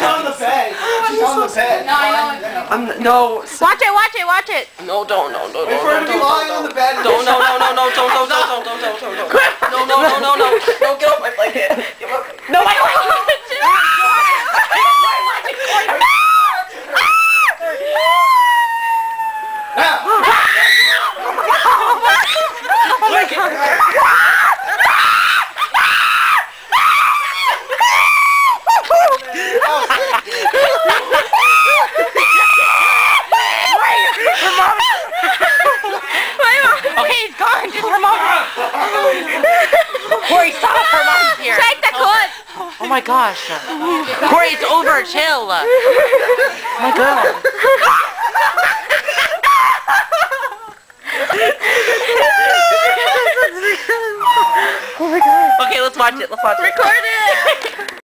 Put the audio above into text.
She's on the bed. Oh, She's on the bed. No, I know. I'm no. Watch it, watch it, watch it. No, don't, no, no, no. Wait for her to be lying on the bed. Don't, no, no, no, no, don't, don't, don't, don't, don't, don't, don't. No, no, no, no, no. Corey, stop. Her mom's here. Take the cut. Oh my gosh. Corey, it's over. Chill. Oh my god. Oh my god. Okay, let's watch it. Let's watch it. Record it.